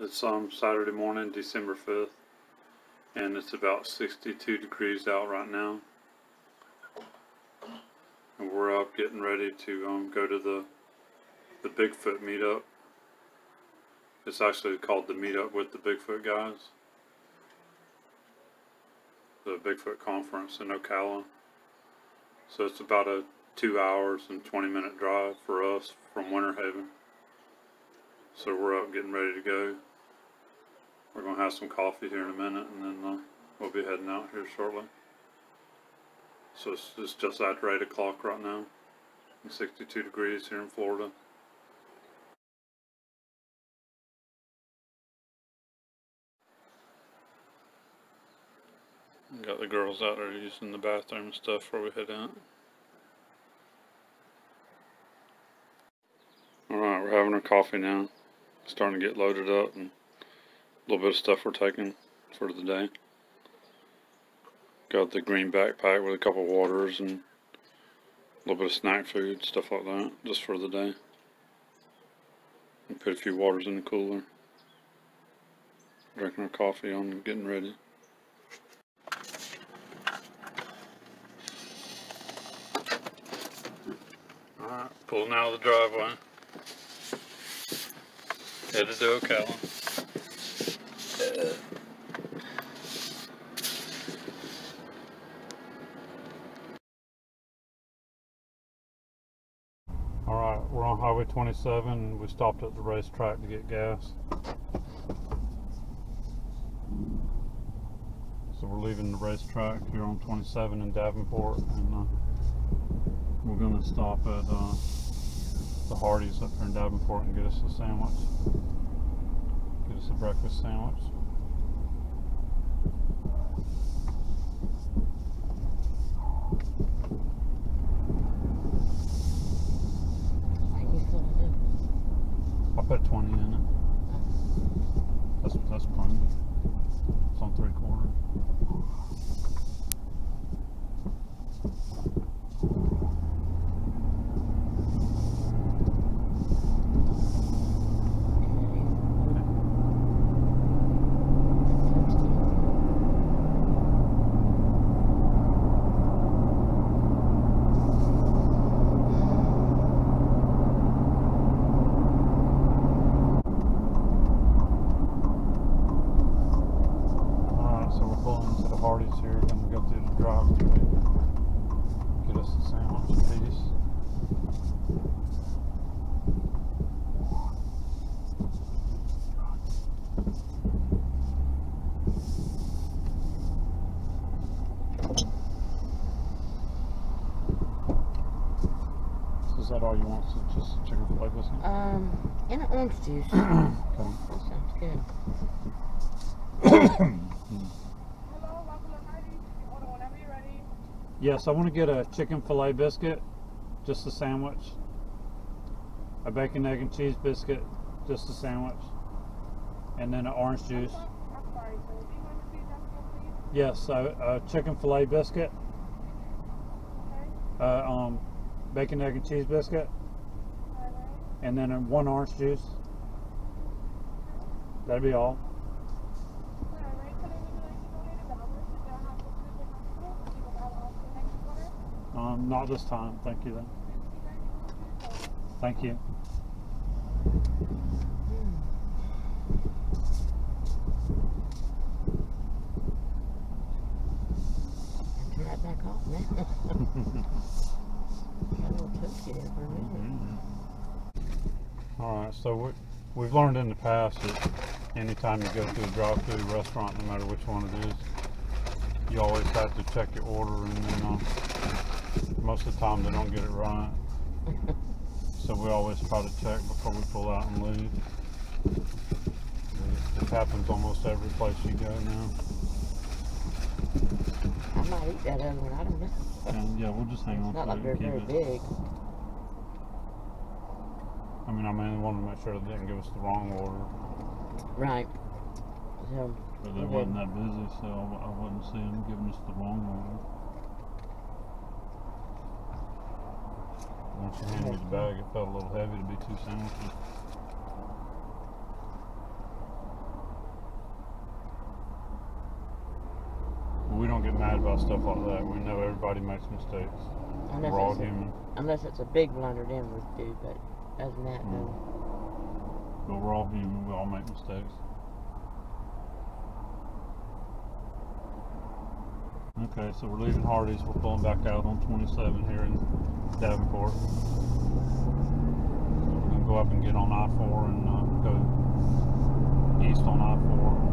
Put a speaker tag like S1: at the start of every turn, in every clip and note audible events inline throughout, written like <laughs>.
S1: It's um Saturday morning, December 5th, and it's about 62 degrees out right now. And we're up getting ready to um go to the the Bigfoot meetup. It's actually called the meetup with the Bigfoot guys. The Bigfoot conference in Ocala. So it's about a two hours and 20 minute drive for us from Winter Haven. So we're up getting ready to go. We're going to have some coffee here in a minute and then uh, we'll be heading out here shortly. So it's, just after 8 o'clock right now. And 62 degrees here in Florida. Got the girls out there using the bathroom and stuff before we head out. Alright, we're having our coffee now. Starting to get loaded up and little bit of stuff we're taking for the day. Got the green backpack with a couple of waters and a little bit of snack food, stuff like that, just for the day. And put a few waters in the cooler. Drinking our coffee on getting ready. Alright, pulling out of the driveway. Headed to Ocala. Alright, we're on Highway 27. We stopped at the racetrack to get gas. So we're leaving the racetrack here on 27 in Davenport and uh, we're going to stop at uh, the Hardee's up here in Davenport and get us a sandwich. Get us a breakfast sandwich. I put 20 in it. That's, that's plenty. It's on three quarters. Alright, so we're pulling into the Hardee's here, then we go through the drive through Get us a sandwich piece. So is that all you want? So just chicken filet biscuit?
S2: Um, and an orange juice.
S1: okay.
S2: That sounds good.
S3: Hello, welcome to Hardee's. Order whenever you're ready.
S1: Yes, I want to get a chicken filet biscuit, just a sandwich. A bacon, egg, and cheese biscuit, just a sandwich. And then an orange juice.
S3: I'm sorry, sir. Do you want to repeat that again, please?
S1: Yes, a, a chicken filet biscuit, uh, um, bacon, egg, and cheese biscuit, and then one orange juice. That'd be all. Um, not this time. Thank you, then.
S3: Thank you very much for your call.
S1: Thank you.
S2: Turn that back off now. Got a little toasty there for a minute.
S1: All right, so we, we've learned in the past that anytime you go to a drive-through restaurant, no matter which one it is, you always have to check your order, and then uh, most of the time they don't get it right. <laughs> so we always try to check before we pull out and leave. It, it happens almost every place you go now.
S2: I might eat that other one. I don't know.
S1: And yeah, we'll just hang on
S2: It's not
S1: to
S2: like
S1: it
S2: they're very big
S1: mean, I wanted to make sure they didn't give us the wrong order.
S2: Right. So.
S1: But they wasn't that busy, so I, I wasn't seeing them giving us the wrong order. Once you handed me the bag, it felt a little heavy to be too sandwiches. we don't get mad about stuff like that. We know everybody makes mistakes.
S2: Unless
S1: We're all
S2: human. A, unless it's a big blunder, then we do, but than that, no.
S1: But we're all human. We all make mistakes. Okay, so we're leaving Hardee's. We're pulling back out on 27 here in Davenport. We're gonna go up and get on I-4 and uh, go east on I-4.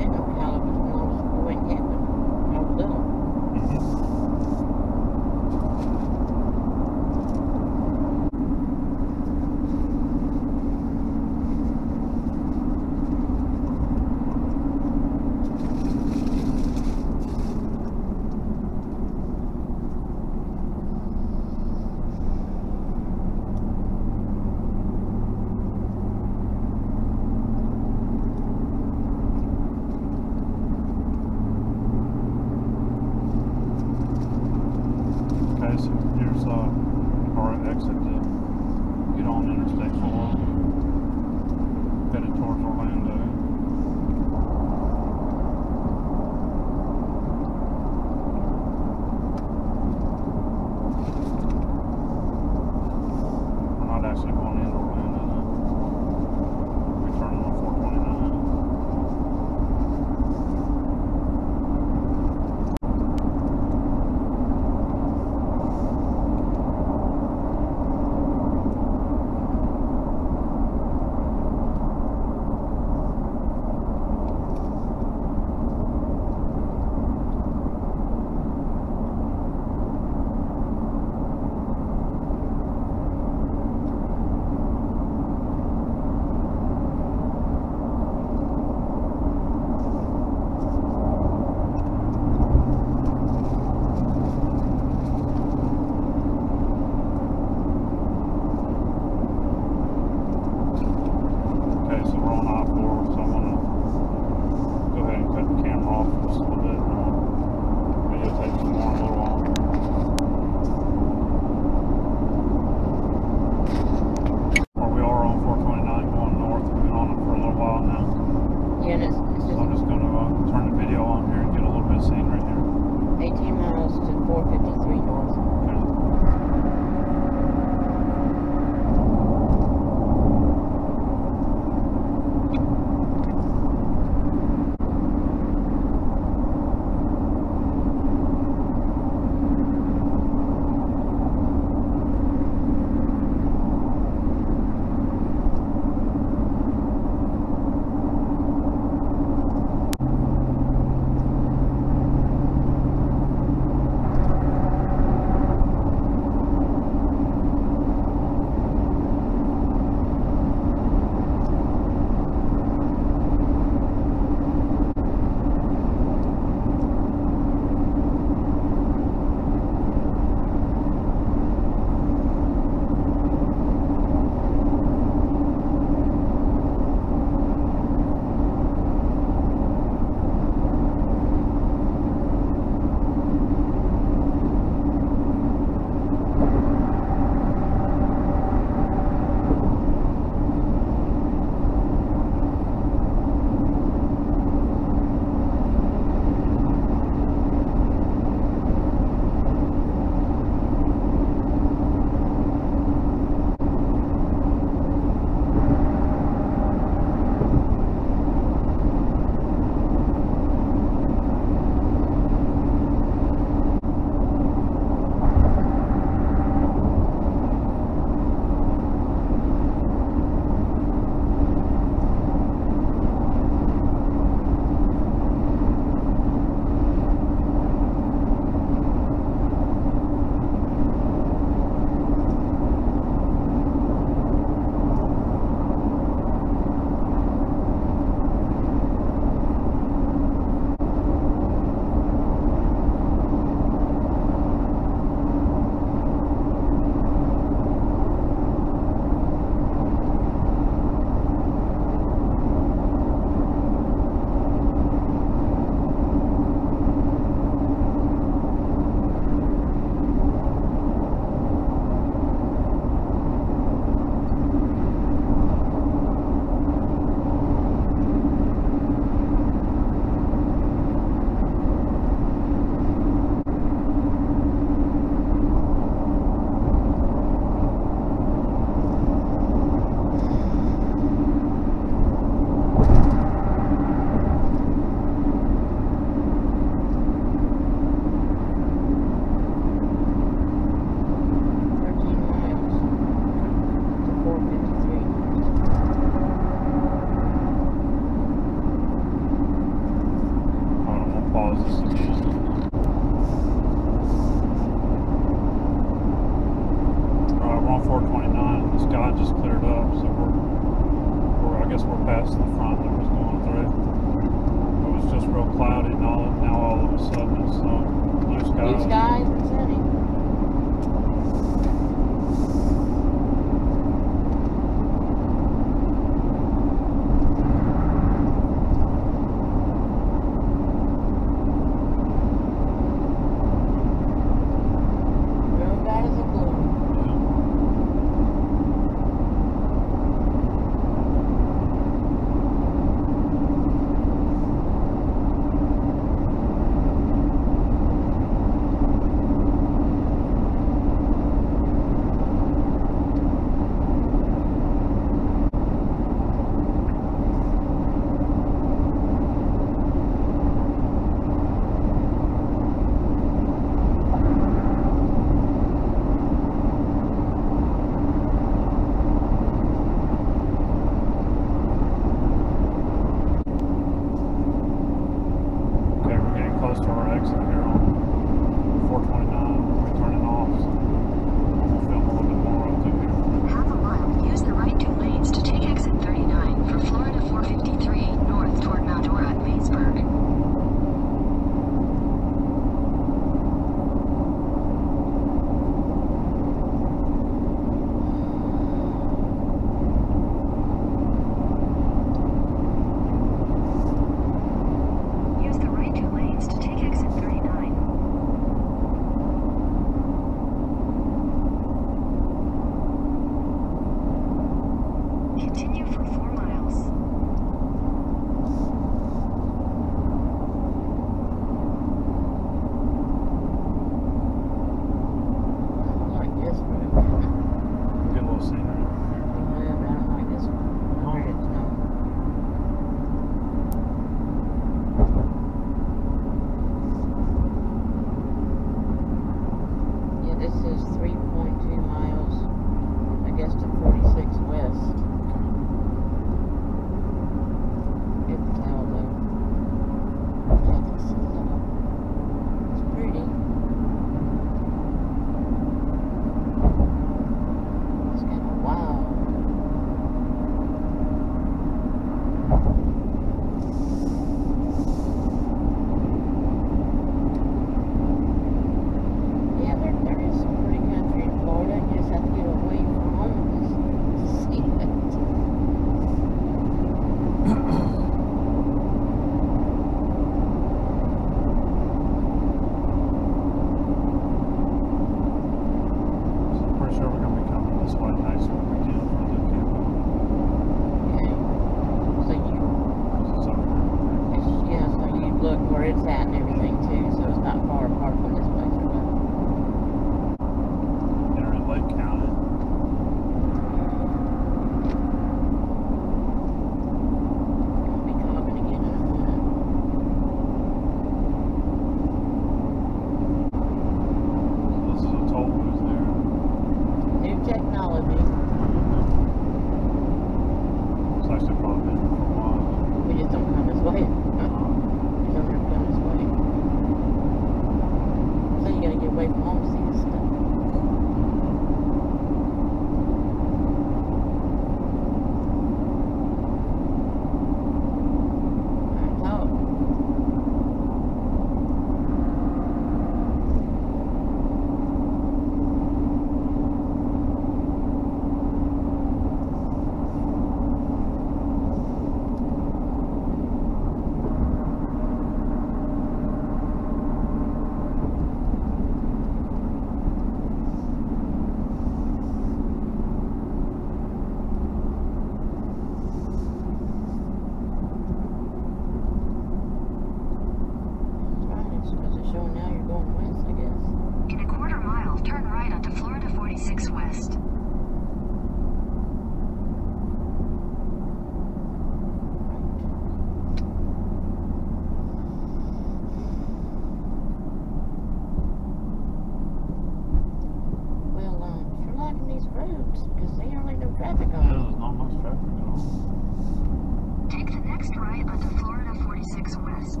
S4: south Florida
S5: 46 West.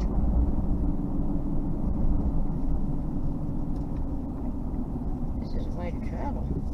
S5: This is a way to
S4: travel.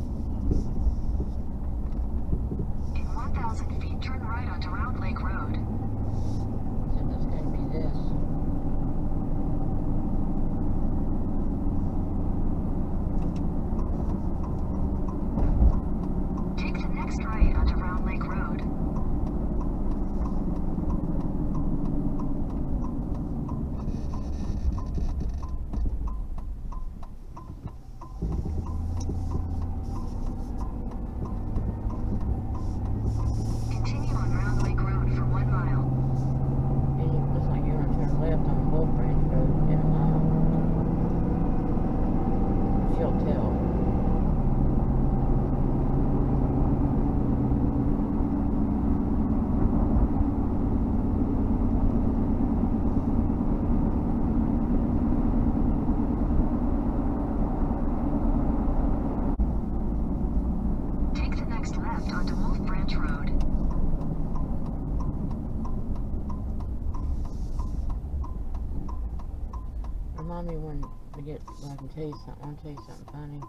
S2: Remind me when we get, when I can tell you something. I want to tell you something funny.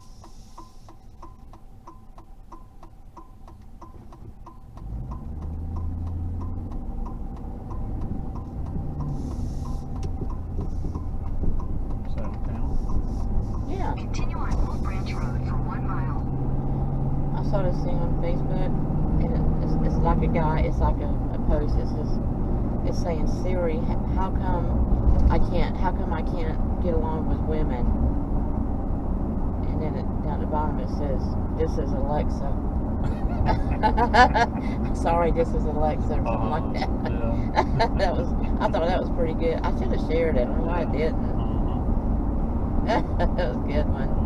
S1: Is that in town?
S2: Yeah,
S5: Continue on Wolf Branch Road for one mile.
S2: I saw this thing on Facebook, and it, it's, it's like a guy. It's like a, a post. It says, it's saying Siri, h- how come I can't? How come I can't get along with women? And then it, down the bottom it says, "This is Alexa." <laughs> Sorry, this is Alexa, or something like that.
S1: Yeah. <laughs>
S2: that was. I thought that was pretty good. I should have shared it. I don't know why I didn't.
S1: Uh-huh. <laughs>
S2: that was a good one.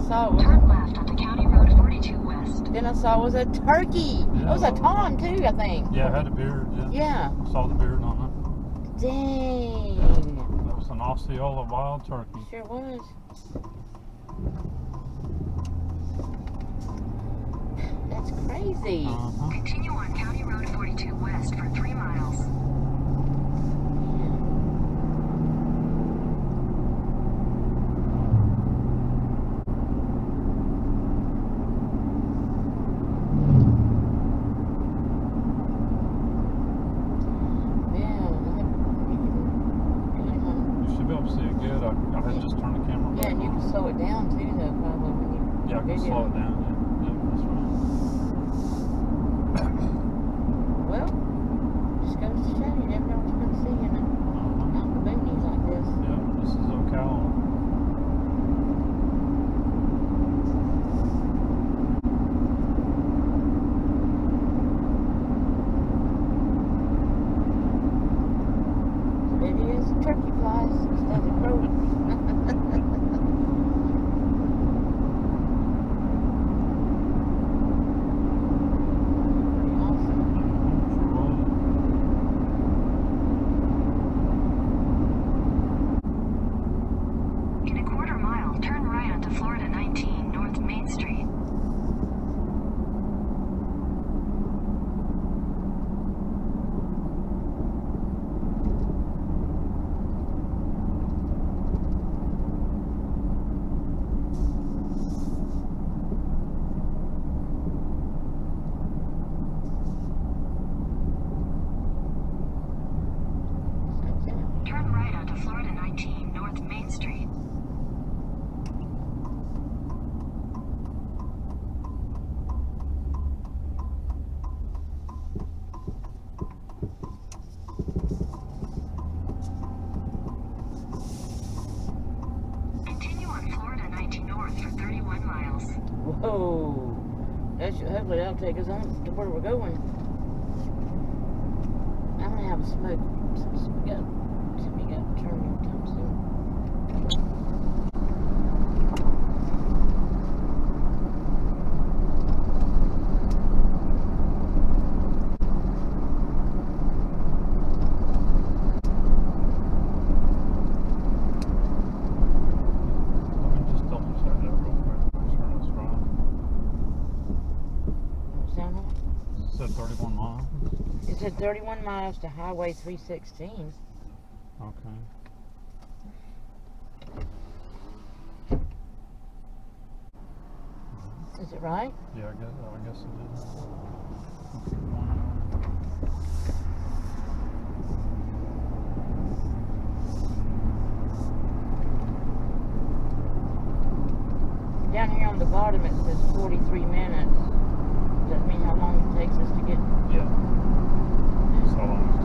S1: I
S2: saw it was.
S5: Turn left onto County Road 42 West.
S2: Then I saw it was a turkey. It was a tom too, I think.
S1: Yeah, it had a beard. Yeah.
S2: Yeah.
S1: I saw the beard on it.
S2: Dang.
S1: it. That was an Osceola wild turkey.
S2: Sure was. That's crazy.
S1: Uh-huh.
S5: Continue on County Road 42 West for three miles.
S2: take us on to where we're going. to 31 miles to Highway 316.
S1: Okay.
S2: Is it right?
S1: Yeah, I guess, I guess it is.
S2: Down here on the bottom it says 43 minutes. Does that mean how long it takes us to get?
S1: Yeah
S2: problem.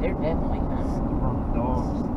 S2: They're definitely not.
S1: Dogs.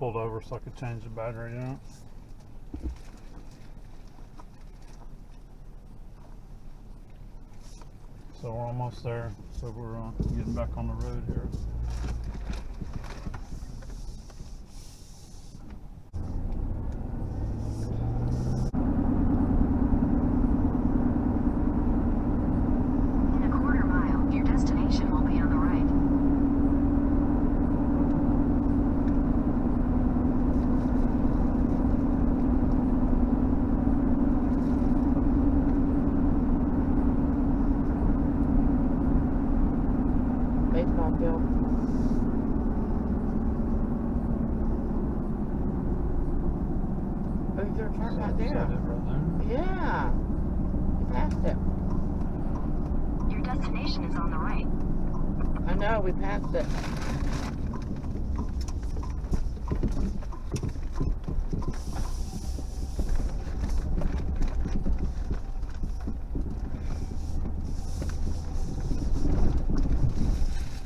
S1: Pulled over so I could change the battery out. So we're almost there. So we're uh, getting back on the road here.
S5: In a quarter mile, your destination will be on the right.
S2: Baseball field. Oh, you got a turn right
S1: Is
S2: there.
S1: that it right there?
S2: Yeah. You passed it.
S5: Your destination is on the right.
S2: I know, we passed it.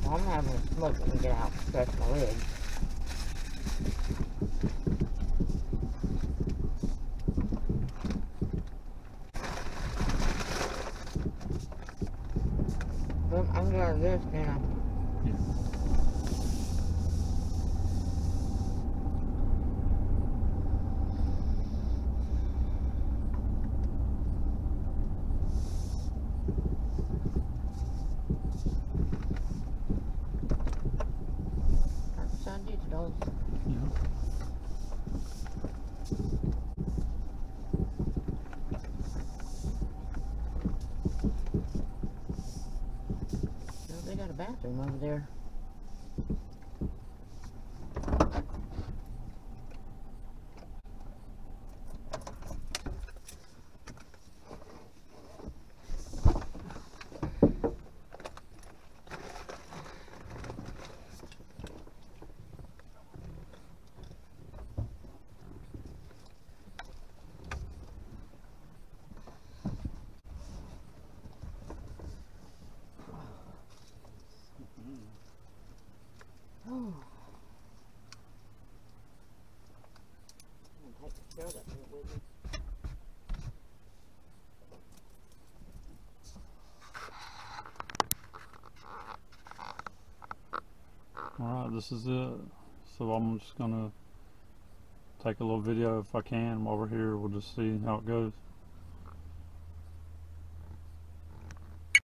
S2: Well, I'm having a smoke and get out and stretch my legs. Well, I'm gonna do this now. Send details.
S1: Yeah.
S2: No, over there. Me.
S1: Alright, this is it. So I'm just gonna take a little video if I can while we're here. We'll just see how it goes.